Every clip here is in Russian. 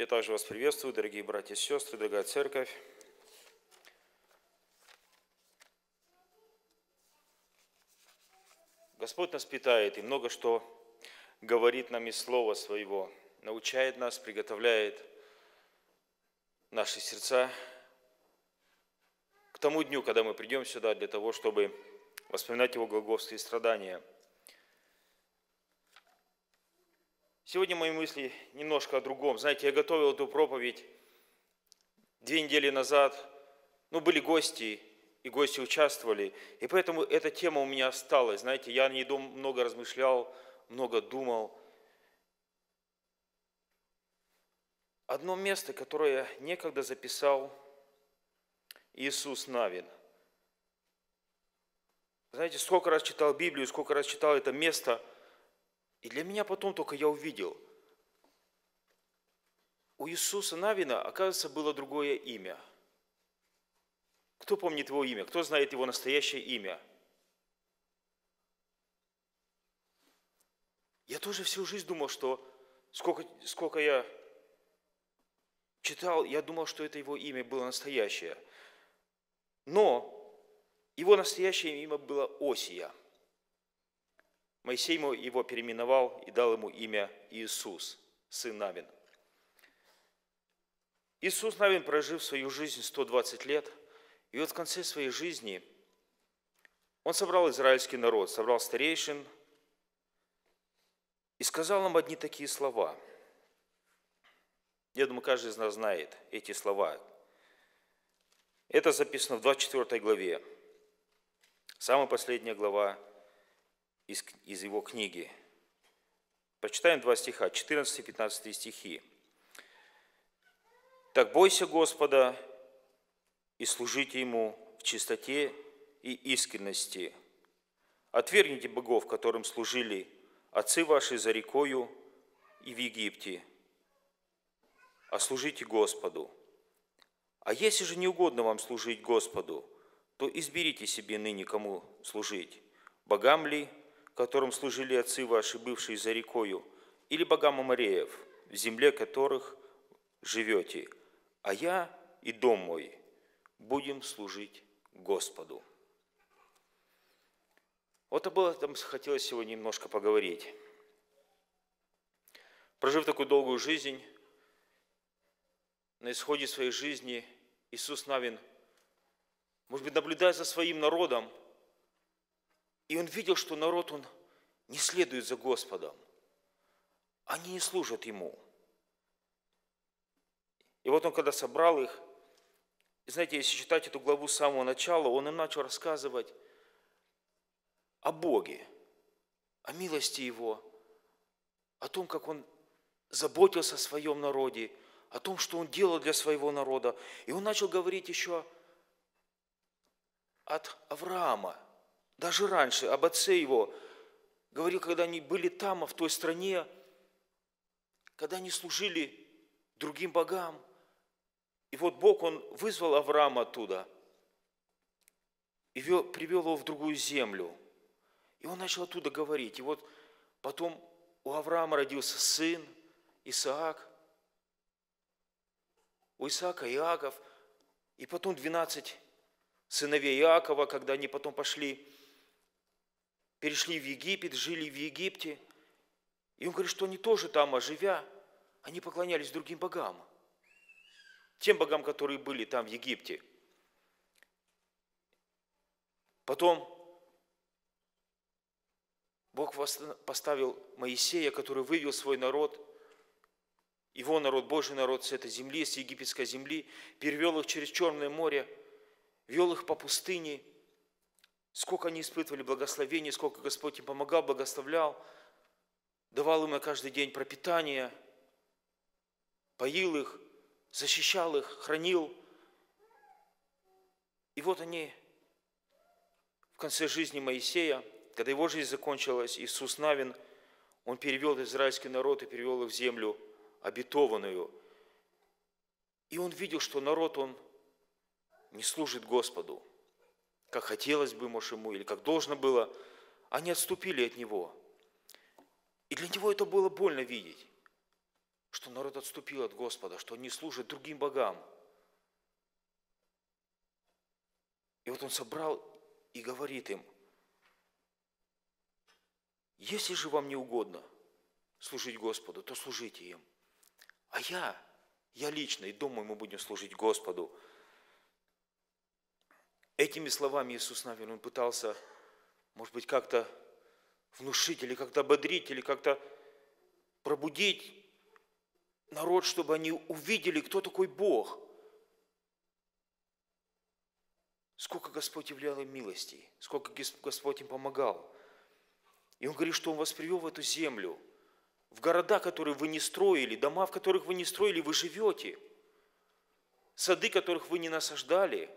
Я также вас приветствую, дорогие братья и сестры, дорогая церковь. Господь нас питает и много что говорит нам из Слова Своего, научает нас, приготовляет наши сердца к тому дню, когда мы придем сюда для того, чтобы воспоминать Его голговские страдания. Сегодня мои мысли немножко о другом. Знаете, я готовил эту проповедь две недели назад. Ну, были гости, и гости участвовали. И поэтому эта тема у меня осталась. Знаете, я не дом много размышлял, много думал. Одно место, которое некогда записал Иисус Навин. Знаете, сколько раз читал Библию, сколько раз читал это место, и для меня потом только я увидел. У Иисуса Навина, оказывается, было другое имя. Кто помнит его имя? Кто знает его настоящее имя? Я тоже всю жизнь думал, что сколько, сколько я читал, я думал, что это его имя было настоящее. Но его настоящее имя было Осия. Моисей его переименовал и дал ему имя Иисус, сын Навин. Иисус Навин, прожив свою жизнь 120 лет, и вот в конце своей жизни он собрал израильский народ, собрал старейшин и сказал нам одни такие слова. Я думаю, каждый из нас знает эти слова. Это записано в 24 главе. Самая последняя глава из, из его книги. Прочитаем два стиха, 14 и 15 стихи. «Так бойся Господа и служите Ему в чистоте и искренности. Отвергните богов, которым служили отцы ваши за рекою и в Египте, а служите Господу. А если же не угодно вам служить Господу, то изберите себе ныне кому служить, богам ли, которым служили отцы ваши, бывшие за рекою, или богам Амареев, в земле которых живете, а я и дом мой будем служить Господу. Вот об этом хотелось сегодня немножко поговорить. Прожив такую долгую жизнь, на исходе своей жизни Иисус Навин – может быть, наблюдая за своим народом, и он видел, что народ, он не следует за Господом. Они не служат Ему. И вот он, когда собрал их, знаете, если читать эту главу с самого начала, он им начал рассказывать о Боге, о милости Его, о том, как Он заботился о своем народе, о том, что Он делал для своего народа. И он начал говорить еще от Авраама, даже раньше, об отце его, говорил, когда они были там, а в той стране, когда они служили другим богам. И вот Бог, Он вызвал Авраама оттуда и вел, привел его в другую землю. И он начал оттуда говорить. И вот потом у Авраама родился сын Исаак, у Исаака Иаков, и потом 12 сыновей Иакова, когда они потом пошли, перешли в Египет, жили в Египте. И он говорит, что они тоже там, оживя, они поклонялись другим богам. Тем богам, которые были там в Египте. Потом Бог поставил Моисея, который вывел свой народ, его народ, Божий народ с этой земли, с египетской земли, перевел их через Черное море – вел их по пустыне, сколько они испытывали благословения, сколько Господь им помогал, благословлял, давал им на каждый день пропитание, поил их, защищал их, хранил. И вот они в конце жизни Моисея, когда его жизнь закончилась, Иисус Навин, он перевел израильский народ и перевел их в землю обетованную. И он видел, что народ, он не служит Господу, как хотелось бы, может, ему, или как должно было, они отступили от него. И для него это было больно видеть. что народ отступил от Господа, что они служат другим богам. И вот он собрал и говорит им, если же вам не угодно служить Господу, то служите им. А я, я лично и думаю, мы будем служить Господу. Этими словами Иисус, наверное, он пытался, может быть, как-то внушить или как-то ободрить, или как-то пробудить народ, чтобы они увидели, кто такой Бог. Сколько Господь являл им милости, сколько Господь им помогал. И Он говорит, что Он вас привел в эту землю, в города, которые вы не строили, дома, в которых вы не строили, вы живете, сады, которых вы не насаждали,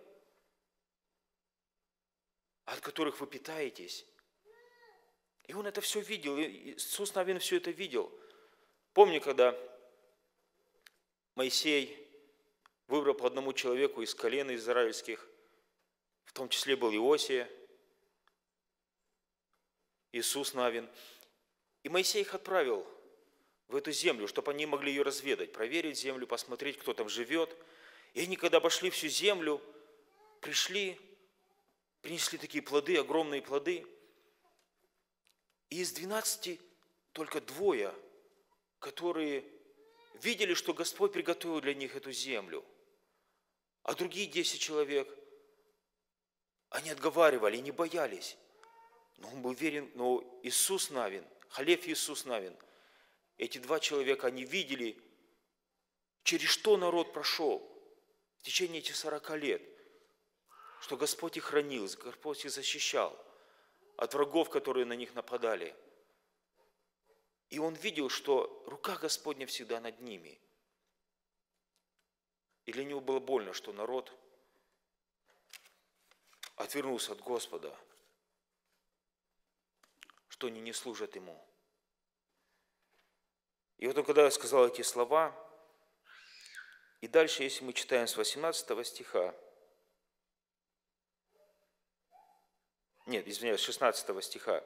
от которых вы питаетесь. И он это все видел, Иисус, наверное, все это видел. Помню, когда Моисей выбрал по одному человеку из колен израильских, в том числе был Иосия, Иисус Навин. И Моисей их отправил в эту землю, чтобы они могли ее разведать, проверить землю, посмотреть, кто там живет. И они, когда обошли всю землю, пришли, принесли такие плоды, огромные плоды. И из двенадцати только двое, которые видели, что Господь приготовил для них эту землю. А другие десять человек, они отговаривали, не боялись. Но он был уверен, но Иисус Навин, Халев Иисус Навин, эти два человека, они видели, через что народ прошел в течение этих сорока лет, что Господь их хранил, Господь их защищал от врагов, которые на них нападали – и он видел, что рука Господня всегда над ними. И для него было больно, что народ отвернулся от Господа, что они не служат Ему. И вот он, когда сказал эти слова, и дальше, если мы читаем с 18 стиха, нет, извиняюсь, 16 стиха.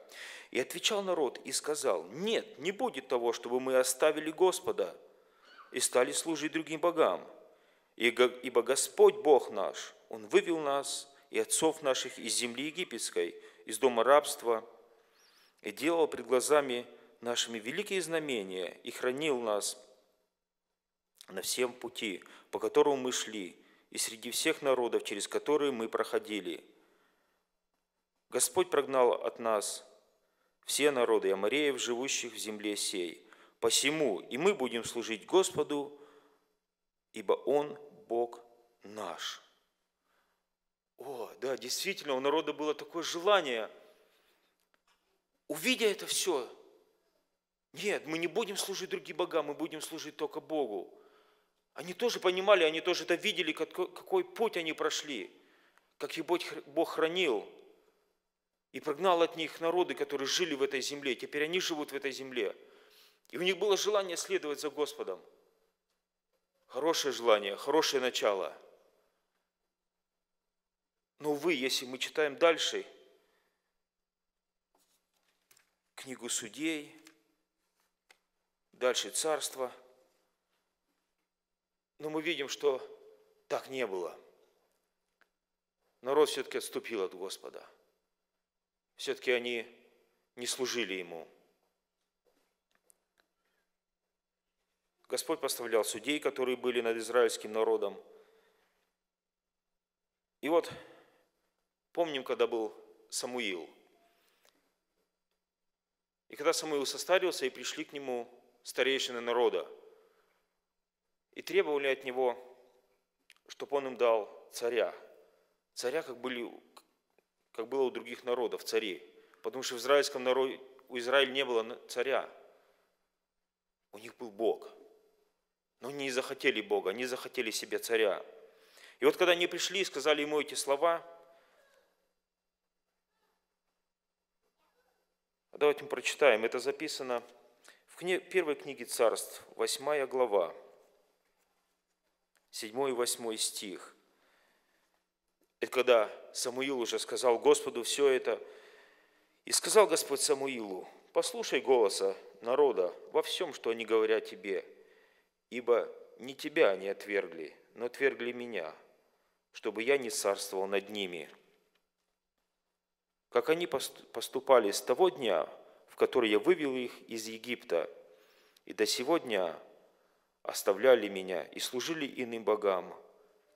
«И отвечал народ и сказал, нет, не будет того, чтобы мы оставили Господа и стали служить другим богам, ибо Господь Бог наш, Он вывел нас и отцов наших из земли египетской, из дома рабства, и делал пред глазами нашими великие знамения, и хранил нас на всем пути, по которому мы шли, и среди всех народов, через которые мы проходили – Господь прогнал от нас все народы Амареев, живущих в земле сей. Посему и мы будем служить Господу, ибо Он Бог наш. О, да, действительно, у народа было такое желание, увидя это все, нет, мы не будем служить другим богам, мы будем служить только Богу. Они тоже понимали, они тоже это видели, какой, какой путь они прошли, как их Бог хранил – и прогнал от них народы, которые жили в этой земле. Теперь они живут в этой земле. И у них было желание следовать за Господом. Хорошее желание, хорошее начало. Но, увы, если мы читаем дальше книгу судей, дальше царство, но мы видим, что так не было. Народ все-таки отступил от Господа – все-таки они не служили Ему. Господь поставлял судей, которые были над израильским народом. И вот помним, когда был Самуил. И когда Самуил состарился, и пришли к нему старейшины народа, и требовали от него, чтобы он им дал царя. Царя, как были как было у других народов, царей. Потому что в израильском народе, у Израиля не было царя. У них был Бог. Но они не захотели Бога, они захотели себе царя. И вот когда они пришли и сказали ему эти слова, давайте мы прочитаем, это записано в первой книге царств, 8 глава, 7 и 8 стих. Это когда Самуил уже сказал Господу все это. И сказал Господь Самуилу, послушай голоса народа во всем, что они говорят тебе, Ибо не тебя они отвергли, но отвергли меня, чтобы я не царствовал над ними. Как они поступали с того дня, в который я вывел их из Египта, и до сего дня оставляли меня и служили иным богам,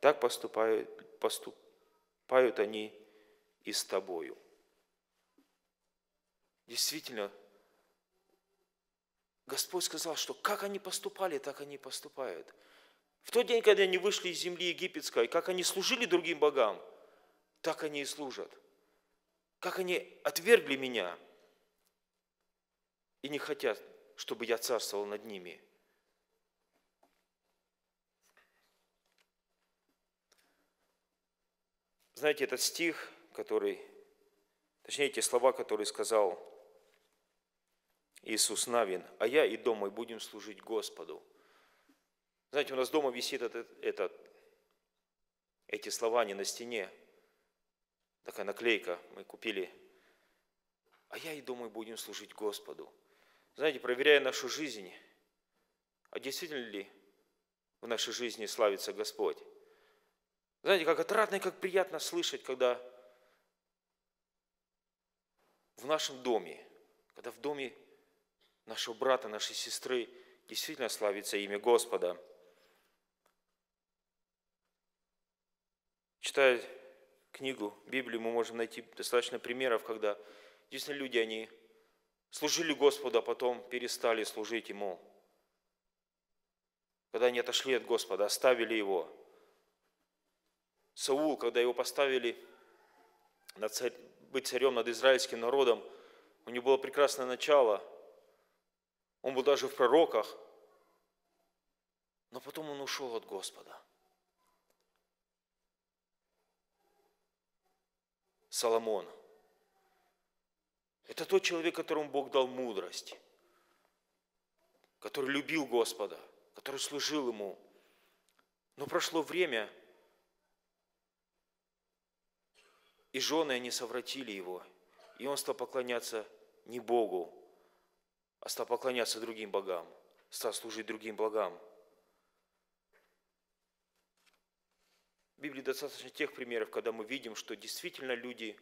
так поступают, поступают они и с тобою. Действительно, Господь сказал, что как они поступали, так они поступают. В тот день, когда они вышли из земли египетской, как они служили другим богам, так они и служат. Как они отвергли меня и не хотят, чтобы я царствовал над ними. Знаете, этот стих, который, точнее, эти слова, которые сказал Иисус Навин, а я и дом мой будем служить Господу. Знаете, у нас дома висит этот, этот, эти слова не на стене, такая наклейка мы купили. А я и мой будем служить Господу. Знаете, проверяя нашу жизнь, а действительно ли в нашей жизни славится Господь? Знаете, как отрадно и как приятно слышать, когда в нашем доме, когда в доме нашего брата, нашей сестры действительно славится имя Господа. Читая книгу, Библию, мы можем найти достаточно примеров, когда действительно люди, они служили Господу, а потом перестали служить Ему. Когда они отошли от Господа, оставили Его. Саул, когда его поставили на царь, быть царем над израильским народом, у него было прекрасное начало – он был даже в пророках, но потом он ушел от Господа. Соломон. Это тот человек, которому Бог дал мудрость, который любил Господа, который служил Ему. Но прошло время, и жены они совратили его, и он стал поклоняться не Богу, а стал поклоняться другим богам, стал служить другим богам. В Библии достаточно тех примеров, когда мы видим, что действительно люди,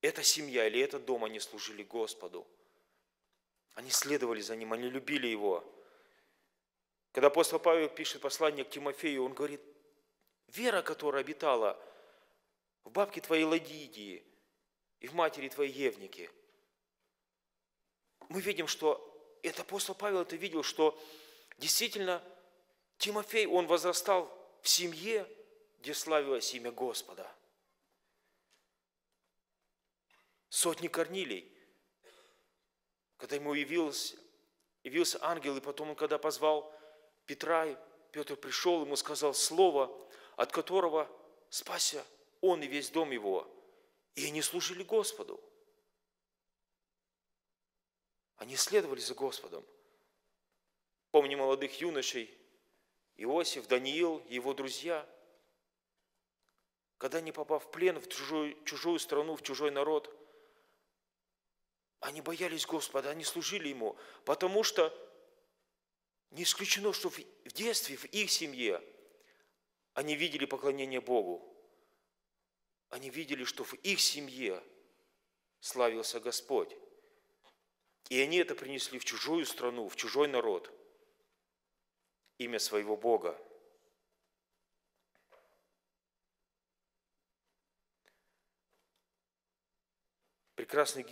эта семья или этот дом, они служили Господу. Они следовали за Ним, они любили Его. Когда апостол Павел пишет послание к Тимофею, он говорит, вера, которая обитала в бабке твоей Ладидии и в матери твоей Евнике – мы видим, что это апостол Павел это видел, что действительно Тимофей, он возрастал в семье, где славилось имя Господа. Сотни Корнилий, когда ему явился, явился ангел, и потом он, когда позвал Петра, и Петр пришел, ему сказал слово, от которого спасся он и весь дом его. И они служили Господу. Они следовали за Господом. Помни молодых юношей, Иосиф, Даниил и его друзья, когда не попав в плен в чужую, чужую страну, в чужой народ, они боялись Господа, они служили Ему, потому что не исключено, что в детстве, в их семье, они видели поклонение Богу. Они видели, что в их семье славился Господь. И они это принесли в чужую страну, в чужой народ, имя своего Бога. Прекрасный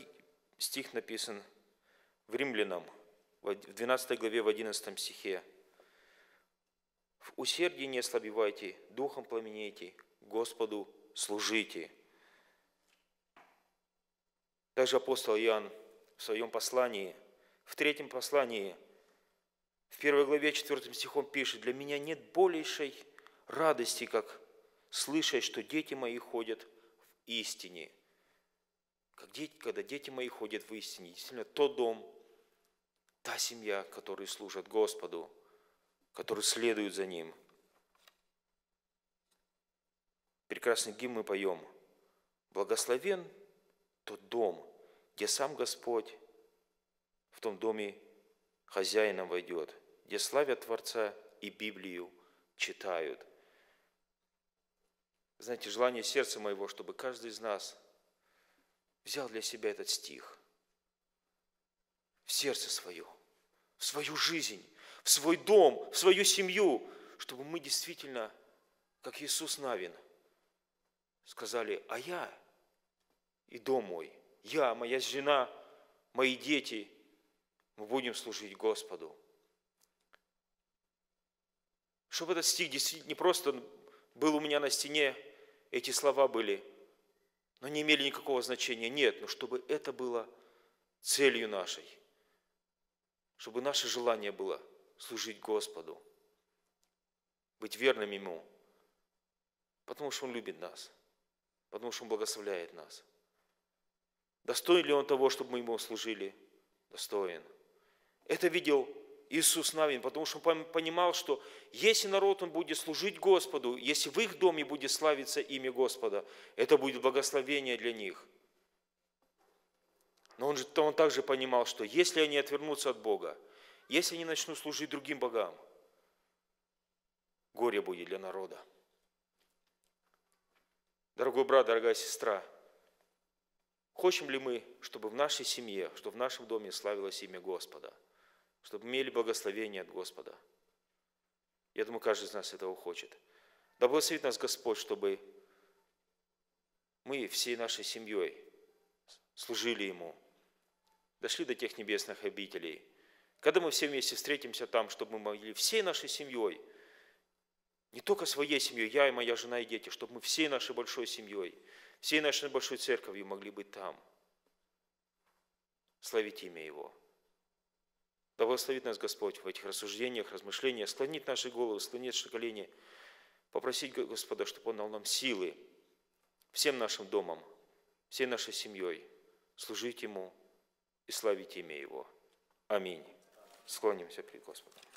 стих написан в Римлянам, в 12 главе, в 11 стихе. «В усердии не ослабевайте, духом пламенейте, Господу служите». Также апостол Иоанн в своем послании, в третьем послании, в первой главе, четвертым стихом пишет, «Для меня нет большей радости, как слышать, что дети мои ходят в истине». Как дети, когда дети мои ходят в истине, действительно, тот дом, та семья, которые служат Господу, которые следуют за Ним. Прекрасный гимн мы поем. Благословен тот дом, где сам Господь в том доме хозяином войдет, где славят Творца и Библию читают. Знаете, желание сердца моего, чтобы каждый из нас взял для себя этот стих в сердце свое, в свою жизнь, в свой дом, в свою семью, чтобы мы действительно, как Иисус Навин, сказали, а я и дом мой, я, моя жена, мои дети, мы будем служить Господу. Чтобы этот стих действительно не просто был у меня на стене, эти слова были, но не имели никакого значения. Нет, но чтобы это было целью нашей, чтобы наше желание было служить Господу, быть верным Ему, потому что Он любит нас, потому что Он благословляет нас. Достоин ли Он того, чтобы мы Ему служили? Достоин. Это видел Иисус Навин, потому что он понимал, что если народ он будет служить Господу, если в их доме будет славиться имя Господа, это будет благословение для них. Но он, же, он также понимал, что если они отвернутся от Бога, если они начнут служить другим богам, горе будет для народа. Дорогой брат, дорогая сестра, хотим ли мы, чтобы в нашей семье, чтобы в нашем доме славилось имя Господа – чтобы имели благословение от Господа. Я думаю, каждый из нас этого хочет. Да благословит нас Господь, чтобы мы всей нашей семьей служили Ему, дошли до тех небесных обителей. Когда мы все вместе встретимся там, чтобы мы могли всей нашей семьей, не только своей семьей, я и моя жена и дети, чтобы мы всей нашей большой семьей, всей нашей большой церковью могли быть там, славить имя Его. Да благословит нас Господь в этих рассуждениях, размышлениях, склонить наши головы, склонить наши колени, попросить Господа, чтобы Он дал нам силы всем нашим домам, всей нашей семьей служить Ему и славить имя Его. Аминь. Склонимся перед Господом.